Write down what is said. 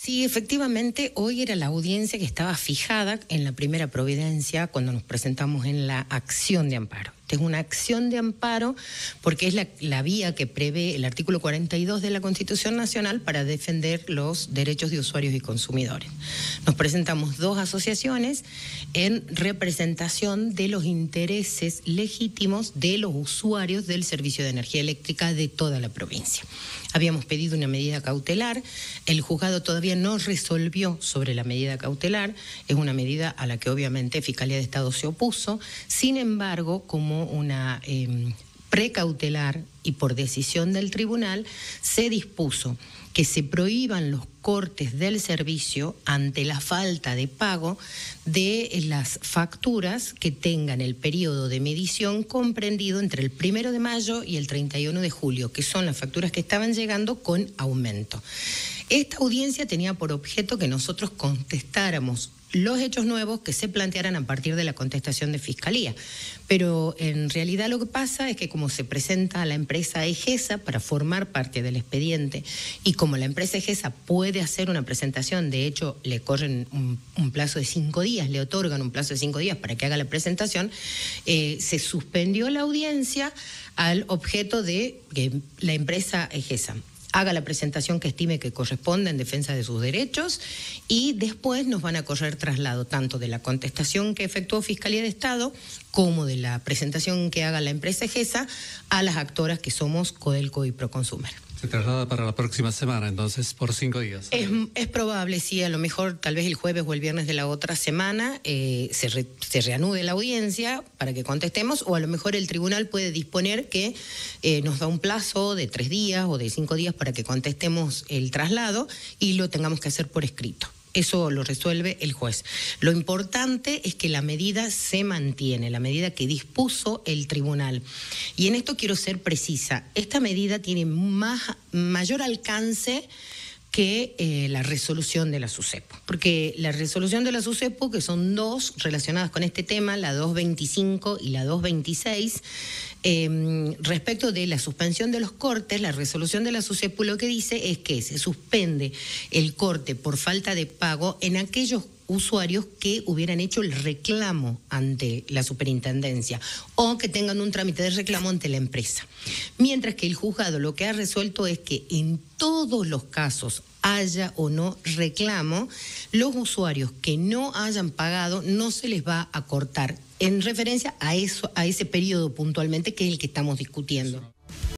Sí, efectivamente, hoy era la audiencia que estaba fijada en la primera providencia cuando nos presentamos en la acción de amparo. Esta es una acción de amparo porque es la, vía que prevé el artículo 42 de la Constitución Nacional para defender los derechos de usuarios y consumidores. Nos presentamos dos asociaciones en representación de los intereses legítimos de los usuarios del servicio de energía eléctrica de toda la provincia. Habíamos pedido una medida cautelar, el juzgado todavía no resolvió sobre la medida cautelar, es una medida a la que obviamente Fiscalía de Estado se opuso, sin embargo, como una em, precautelar y por decisión del tribunal, se dispuso que se prohíban los cortes del servicio ante la falta de pago de las facturas que tengan el periodo de medición comprendido entre el primero de mayo y el 31 de julio, que son las facturas que estaban llegando con aumento. Esta audiencia tenía por objeto que nosotros contestáramos los hechos nuevos que se plantearan a partir de la contestación de Fiscalía. Pero en realidad lo que pasa es que como se presenta a la empresa EGESA para formar parte del expediente. Y como la empresa EGESA puede hacer una presentación, de hecho le corren un, plazo de cinco días, le otorgan un plazo de cinco días para que haga la presentación, eh, se suspendió la audiencia al objeto de que la empresa EGESA haga la presentación que estime que corresponde en defensa de sus derechos y después nos van a correr traslado tanto de la contestación que efectuó Fiscalía de Estado como de la presentación que haga la empresa EGESA a las actoras que somos Codelco y Proconsumer. Se traslada para la próxima semana, entonces, por cinco días. Es, probable, sí, a lo mejor tal vez el jueves o el viernes de la otra semana eh, se, reanude la audiencia para que contestemos, o a lo mejor el tribunal puede disponer que eh, nos da un plazo de tres días o de cinco días para que contestemos el traslado y lo tengamos que hacer por escrito. Eso lo resuelve el juez. Lo importante es que la medida se mantiene, la medida que dispuso el tribunal. Y en esto quiero ser precisa. Esta medida tiene más, mayor alcance que eh, la resolución de la SUSEPO. Porque la resolución de la SUSEPO, que son dos relacionadas con este tema, la 225 y la 226, em, respecto de la suspensión de los cortes, la resolución de la SUSEPO lo que dice es que se suspende el corte por falta de pago en aquellos usuarios que hubieran hecho el reclamo ante la superintendencia o que tengan un trámite de reclamo ante la empresa. Mientras que el juzgado lo que ha resuelto es que en todos los casos haya o no reclamo, los usuarios que no hayan pagado no se les va a cortar en referencia a eso a ese periodo puntualmente que es el que estamos discutiendo.